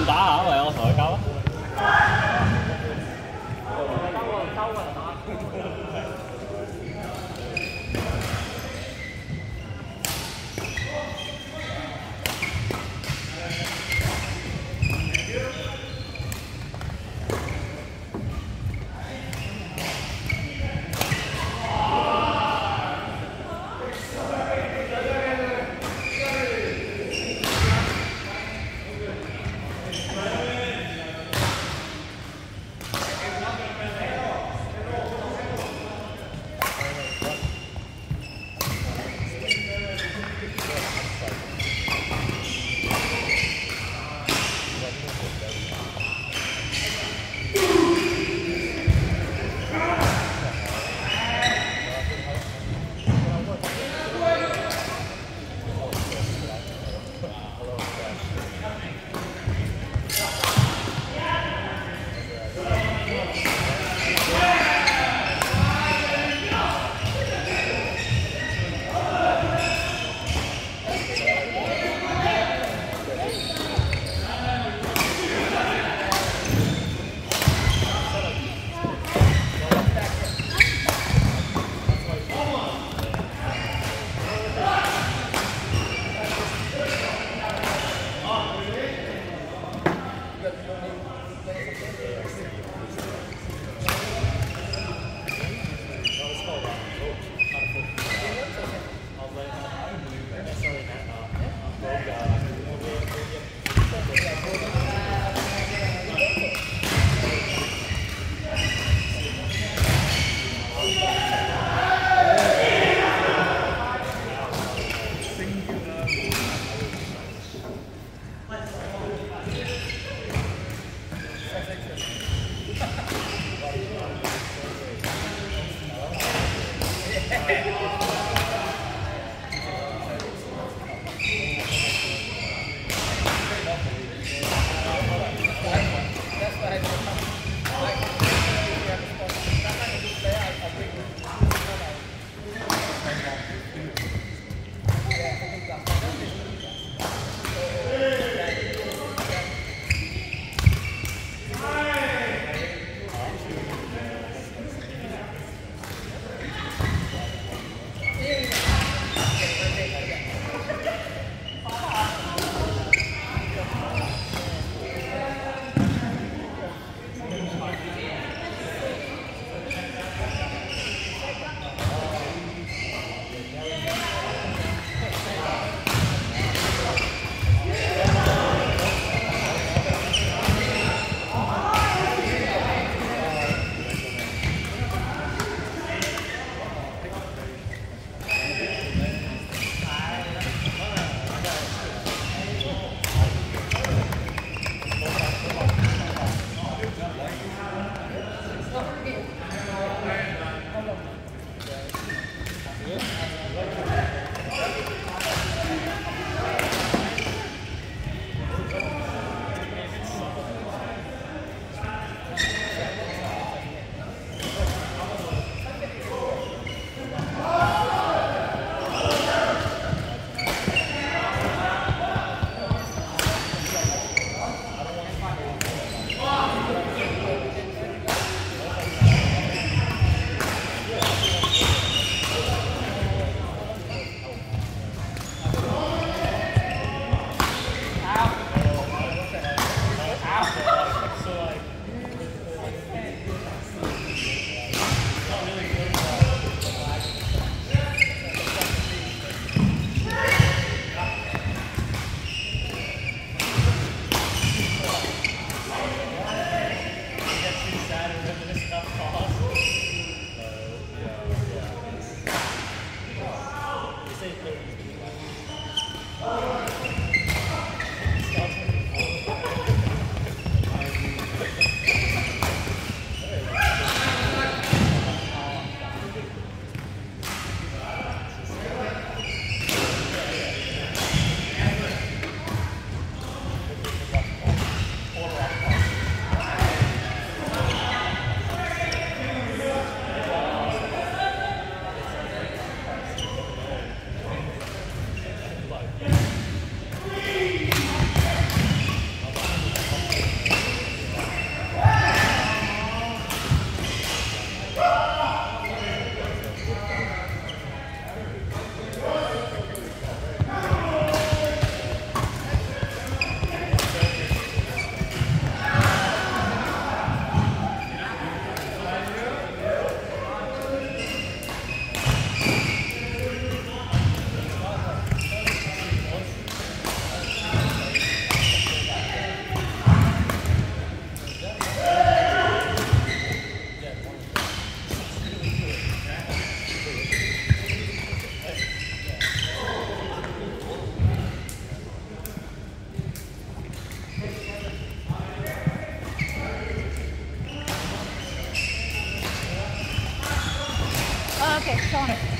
打啊！Let's go. Sonic.